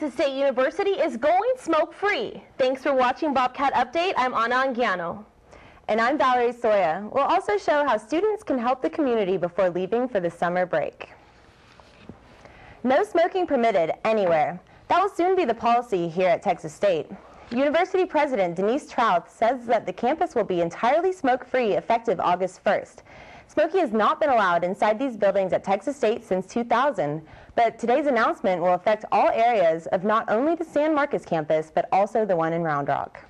Texas State University is going smoke-free. Thanks for watching Bobcat Update. I'm Ana Anguiano. And I'm Valerie Soya. We'll also show how students can help the community before leaving for the summer break. No smoking permitted anywhere. That will soon be the policy here at Texas State. University President Denise Trauth says that the campus will be entirely smoke-free effective August 1st. Smoking has not been allowed inside these buildings at Texas State since 2000, but today's announcement will affect all areas of not only the San Marcos campus, but also the one in Round Rock.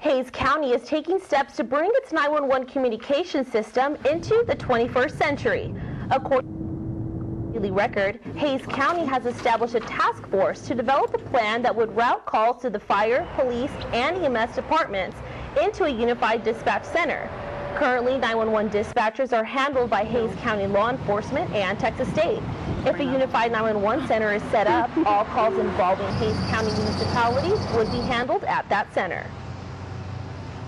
Hays County is taking steps to bring its 911 communication system into the 21st century. According to the Daily record, Hays County has established a task force to develop a plan that would route calls to the fire, police, and EMS departments into a unified dispatch center. Currently, 911 dispatchers are handled by Hays County Law Enforcement and Texas State. If a unified 911 center is set up, all calls involving Hays County municipalities would be handled at that center.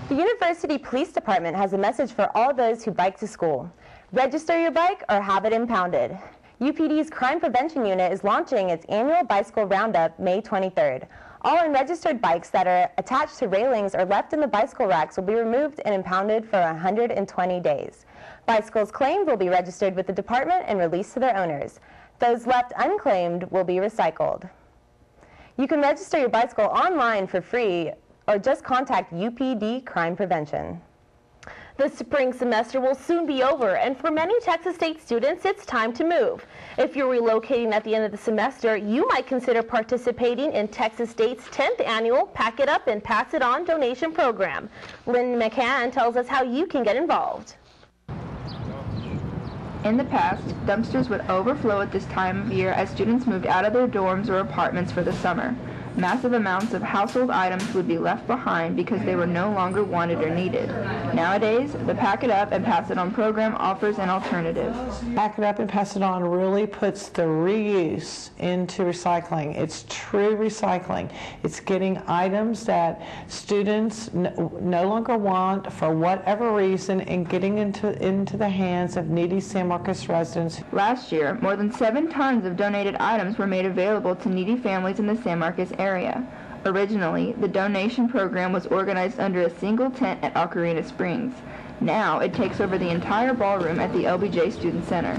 The University Police Department has a message for all those who bike to school. Register your bike or have it impounded. UPD's Crime Prevention Unit is launching its annual Bicycle Roundup May 23rd. All unregistered bikes that are attached to railings or left in the bicycle racks will be removed and impounded for 120 days. Bicycles claimed will be registered with the department and released to their owners. Those left unclaimed will be recycled. You can register your bicycle online for free or just contact UPD Crime Prevention. The spring semester will soon be over, and for many Texas State students, it's time to move. If you're relocating at the end of the semester, you might consider participating in Texas State's 10th annual Pack It Up and Pass It On donation program. Lynn McCann tells us how you can get involved. In the past, dumpsters would overflow at this time of year as students moved out of their dorms or apartments for the summer massive amounts of household items would be left behind because they were no longer wanted or needed. Nowadays, the Pack It Up and Pass It On program offers an alternative. Pack It Up and Pass It On really puts the reuse into recycling. It's true recycling. It's getting items that students no longer want for whatever reason and getting into, into the hands of needy San Marcos residents. Last year, more than seven tons of donated items were made available to needy families in the San Marcos area area. Originally, the donation program was organized under a single tent at Aquarena Springs. Now, it takes over the entire ballroom at the LBJ Student Center.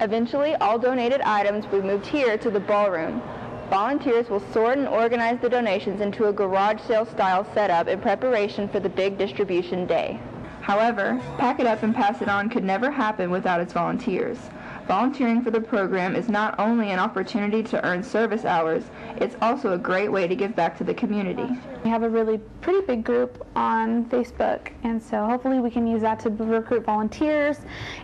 Eventually, all donated items will be moved here to the ballroom. Volunteers will sort and organize the donations into a garage sale style setup in preparation for the big distribution day. However, Pack It Up and Pass It On could never happen without its volunteers. Volunteering for the program is not only an opportunity to earn service hours, it's also a great way to give back to the community. We have a really pretty big group on Facebook, and so hopefully we can use that to recruit volunteers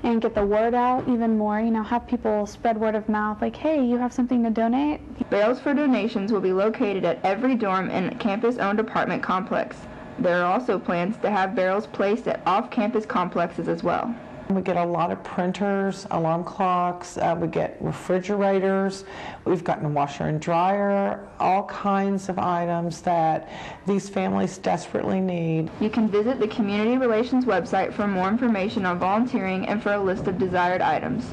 and get the word out even more. You know, have people spread word of mouth like, hey, you have something to donate? Bales for donations will be located at every dorm and campus-owned apartment complex. There are also plans to have barrels placed at off-campus complexes as well. We get a lot of printers, alarm clocks, uh, we get refrigerators, we've gotten a washer and dryer, all kinds of items that these families desperately need. You can visit the Community Relations website for more information on volunteering and for a list of desired items.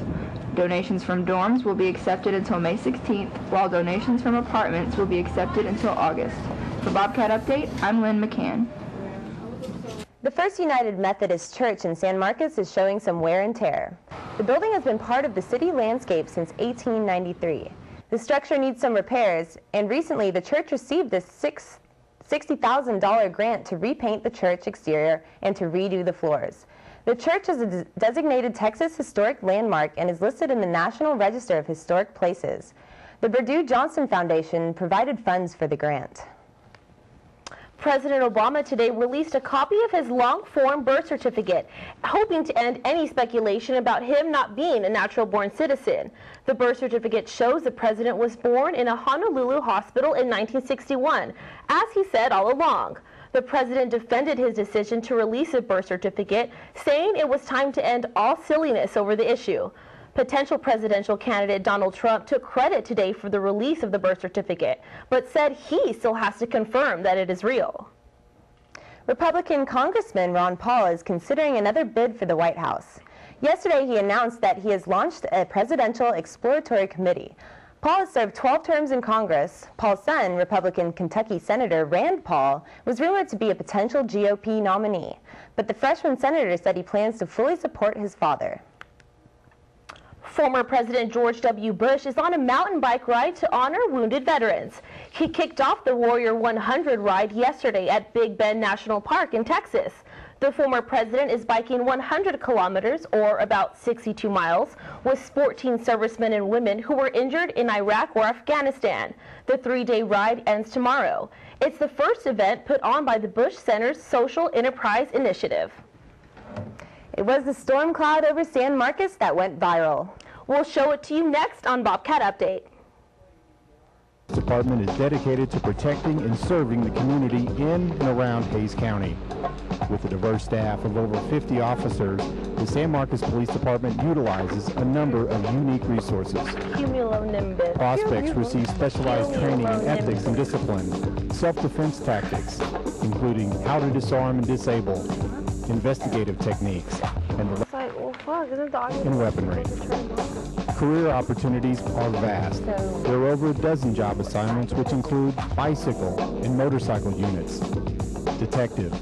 Donations from dorms will be accepted until May 16th, while donations from apartments will be accepted until August. For Bobcat Update, I'm Lynn McCann. The First United Methodist Church in San Marcos is showing some wear and tear. The building has been part of the city landscape since 1893. The structure needs some repairs, and recently the church received a $60,000 grant to repaint the church exterior and to redo the floors. The church is a designated Texas Historic Landmark and is listed in the National Register of Historic Places. The Burdine Johnson Foundation provided funds for the grant. President Obama today released a copy of his long-form birth certificate, hoping to end any speculation about him not being a natural-born citizen. The birth certificate shows the president was born in a Honolulu hospital in 1961, as he said all along. The president defended his decision to release a birth certificate, saying it was time to end all silliness over the issue. Potential presidential candidate Donald Trump took credit today for the release of the birth certificate, but said he still has to confirm that it is real. Republican Congressman Ron Paul is considering another bid for the White House. Yesterday, he announced that he has launched a presidential exploratory committee. Paul has served 12 terms in Congress. Paul's son, Republican Kentucky Senator Rand Paul, was rumored to be a potential GOP nominee, but the freshman senator said he plans to fully support his father. Former President George W. Bush is on a mountain bike ride to honor wounded veterans. He kicked off the Warrior 100 ride yesterday at Big Bend National Park in Texas. The former president is biking 100 kilometers, or about 62 miles, with 14 servicemen and women who were injured in Iraq or Afghanistan. The three-day ride ends tomorrow. It's the first event put on by the Bush Center's Social Enterprise Initiative. It was the storm cloud over San Marcos that went viral. We'll show it to you next on Bobcat Update. The Department is dedicated to protecting and serving the community in and around Hays County. With a diverse staff of over 50 officers, the San Marcos Police Department utilizes a number of unique resources. Cumulonimbus. Prospects receive specialized training in ethics and discipline, self-defense tactics, including how to disarm and disable, investigative techniques, and, like, well, fuck, isn't the and weaponry. Career opportunities are vast. There are over a dozen job assignments which include bicycle and motorcycle units, detective,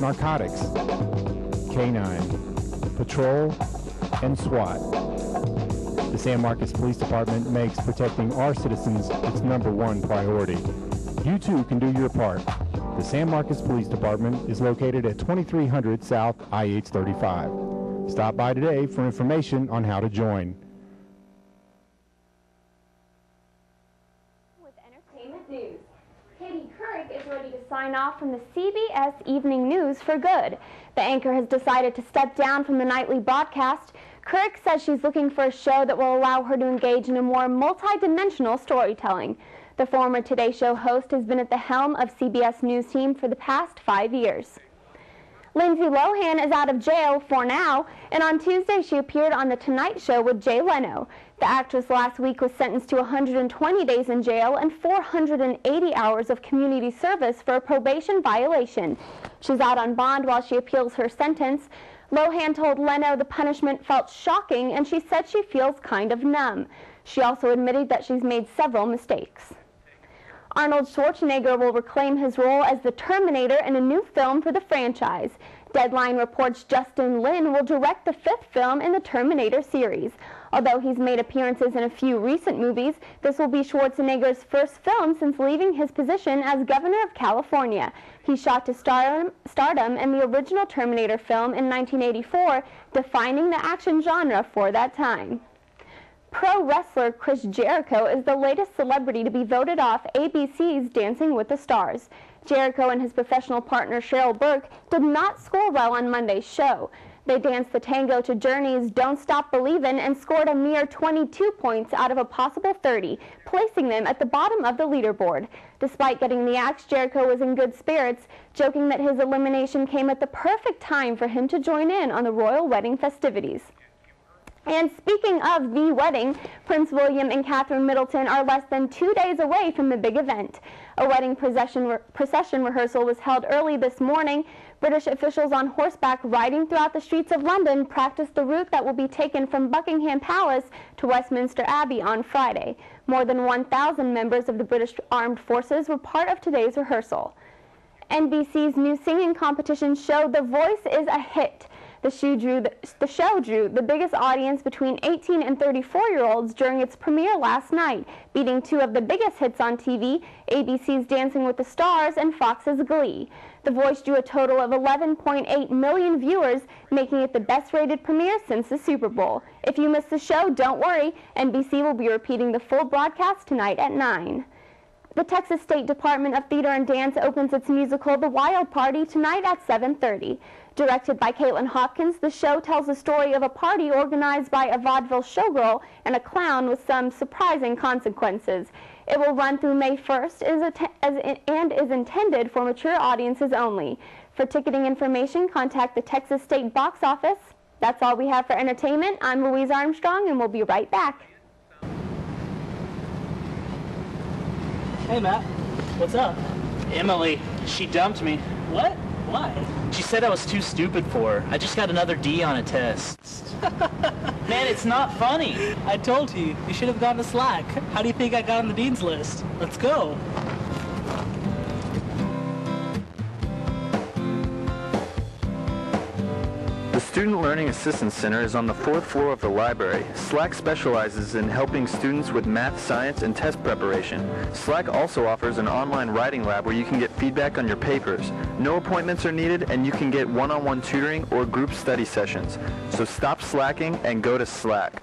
narcotics, canine, patrol, and SWAT. The San Marcos Police Department makes protecting our citizens its number one priority. You too can do your part. The San Marcos Police Department is located at 2300 South IH-35. Stop by today for information on how to join. With entertainment news. Katie Couric is ready to sign off from the CBS Evening News for good. The anchor has decided to step down from the nightly broadcast. Couric says she's looking for a show that will allow her to engage in a more multi-dimensional storytelling. The former Today Show host has been at the helm of CBS News team for the past five years. Lindsay Lohan is out of jail for now, and on Tuesday she appeared on The Tonight Show with Jay Leno. The actress last week was sentenced to 120 days in jail and 480 hours of community service for a probation violation. She's out on bond while she appeals her sentence. Lohan told Leno the punishment felt shocking, and she said she feels kind of numb. She also admitted that she's made several mistakes. Arnold Schwarzenegger will reclaim his role as the Terminator in a new film for the franchise. Deadline reports Justin Lin will direct the fifth film in the Terminator series. Although he's made appearances in a few recent movies, this will be Schwarzenegger's first film since leaving his position as governor of California. He shot to stardom, in the original Terminator film in 1984, defining the action genre for that time. Pro wrestler Chris Jericho is the latest celebrity to be voted off ABC's Dancing with the Stars. Jericho and his professional partner Cheryl Burke did not score well on Monday's show. They danced the tango to Journey's Don't Stop Believin' and scored a mere 22 points out of a possible 30, placing them at the bottom of the leaderboard. Despite getting the axe, Jericho was in good spirits, joking that his elimination came at the perfect time for him to join in on the royal wedding festivities. And speaking of the wedding, Prince William and Catherine Middleton are less than two days away from the big event. A wedding procession, re- procession rehearsal was held early this morning. British officials on horseback riding throughout the streets of London practiced the route that will be taken from Buckingham Palace to Westminster Abbey on Friday. More than 1,000 members of the British Armed Forces were part of today's rehearsal. NBC's new singing competition show The Voice is a hit. The show, drew the, the show drew the biggest audience between 18 and 34 year olds during its premiere last night, beating two of the biggest hits on TV ABC's Dancing with the Stars and Fox's Glee. The Voice drew a total of 11.8 million viewers, making it the best rated premiere since the Super Bowl. If you missed the show, don't worry. NBC will be repeating the full broadcast tonight at 9. The Texas State Department of Theater and Dance opens its musical The Wild Party tonight at 7:30. Directed by Caitlin Hopkins, the show tells the story of a party organized by a vaudeville showgirl and a clown with some surprising consequences. It will run through May 1st is as- and is intended for mature audiences only. For ticketing information, contact the Texas State Box Office. That's all we have for entertainment. I'm Louise Armstrong, and we'll be right back. Hey, Matt. What's up? Emily, she dumped me. What? Why? She said I was too stupid for her. I just got another D on a test. Man, it's not funny. I told you, you should have gone to SLAC. How do you think I got on the dean's list? Let's go. Student Learning Assistance Center is on the fourth floor of the library. SLAC specializes in helping students with math, science, and test preparation. SLAC also offers an online writing lab where you can get feedback on your papers. No appointments are needed and you can get one-on-one tutoring or group study sessions. So stop slacking and go to SLAC.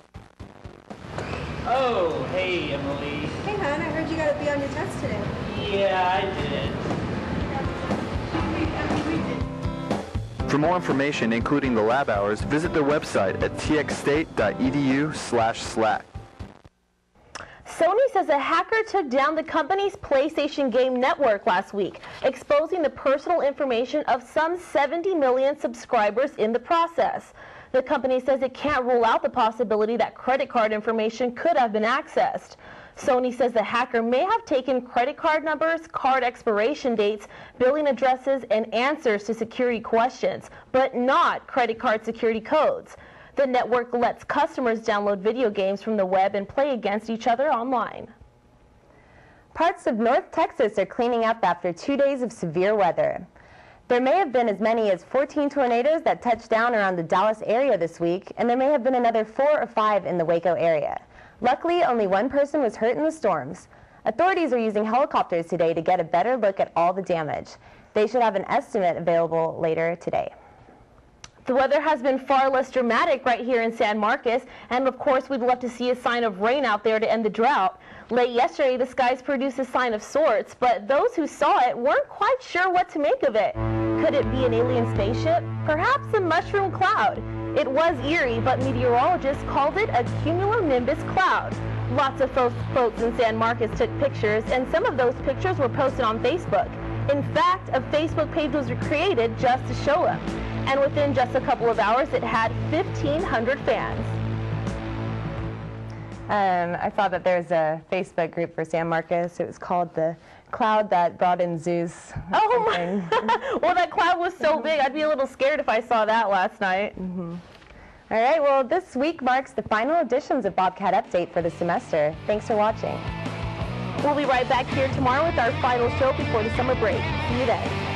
Oh, hey, Emily. Hey, hon, I heard you got to be on your test today. Yeah, I did. For more information, including the lab hours, visit their website at txstate.edu slash slack. Sony says a hacker took down the company's PlayStation game network last week, exposing the personal information of some 70 million subscribers in the process. The company says it can't rule out the possibility that credit card information could have been accessed. Sony says the hacker may have taken credit card numbers, card expiration dates, billing addresses, and answers to security questions, but not credit card security codes. The network lets customers download video games from the web and play against each other online. Parts of North Texas are cleaning up after two days of severe weather. There may have been as many as 14 tornadoes that touched down around the Dallas area this week, and there may have been another four or five in the Waco area. Luckily, only one person was hurt in the storms. Authorities are using helicopters today to get a better look at all the damage. They should have an estimate available later today. The weather has been far less dramatic right here in San Marcos, and of course we'd love to see a sign of rain out there to end the drought. Late yesterday, the skies produced a sign of sorts, but those who saw it weren't quite sure what to make of it. Could it be an alien spaceship? Perhaps a mushroom cloud? It was eerie, but meteorologists called it a cumulonimbus cloud. Lots of folks, in San Marcos took pictures, and some of those pictures were posted on Facebook. In fact, a Facebook page was created just to show them. And within just a couple of hours, it had 1,500 fans. Um, I saw that there's a Facebook group for San Marcos. It was called the Cloud That Brought in Zeus. Oh my! well, that cloud was so big, I'd be a little scared if I saw that last night. Mm-hmm. All right, well, this week marks the final editions of Bobcat Update for the semester. Thanks for watching. We'll be right back here tomorrow with our final show before the summer break. See you then.